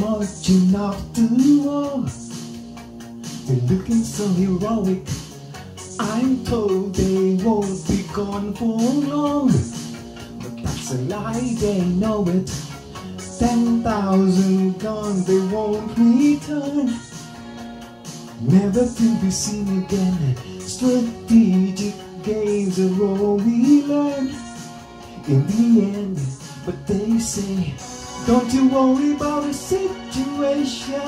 marching off to war. They're looking so heroic. I'm told they won't be gone for long. But that's a lie, they know it. Ten thousand gone, they won't return. Never to be seen again. Strategic games are all we learn. In the end, but they say, don't you worry about the situation.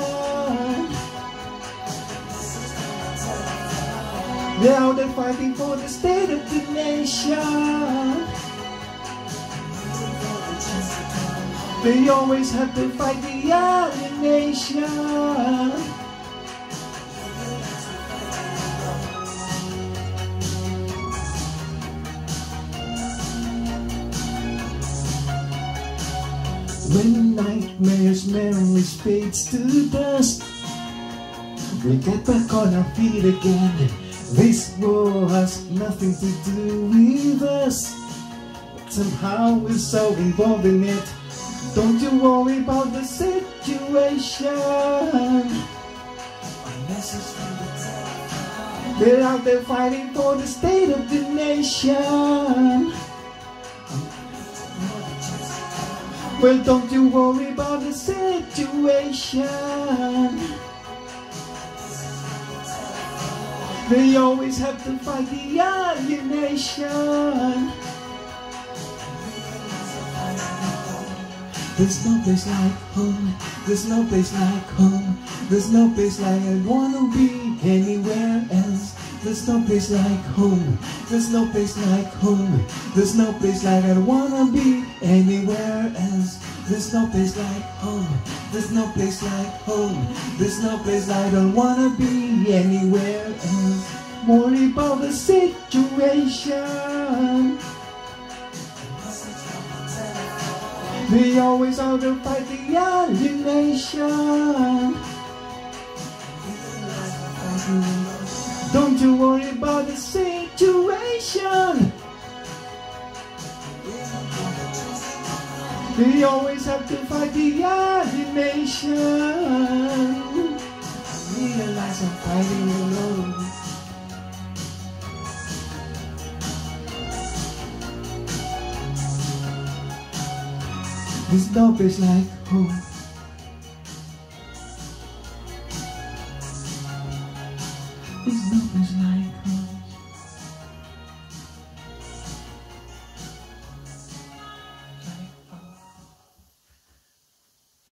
Now they're fighting for the state of the nation. They always have to fight the alienation. When nightmares, memories fades to dust We get back on our feet again. This war has nothing to do with us. But somehow we're so involved in it. Don't you worry about the situation. They're out there fighting for the state of the nation Well, don't you worry about the situation. They always have to fight the alienation. There's no place like home. There's no place like home. There's no place like I wanna be. There's no place like home. There's no place like home. There's no place like I wanna be anywhere else. There's no place like home. There's no place like home. There's no place I don't wanna be anywhere else. Worry about the situation. They always out to fight the alienation. They always have to fight the alienation. Realize I'm fighting alone. There's no place like home. There's no place like home.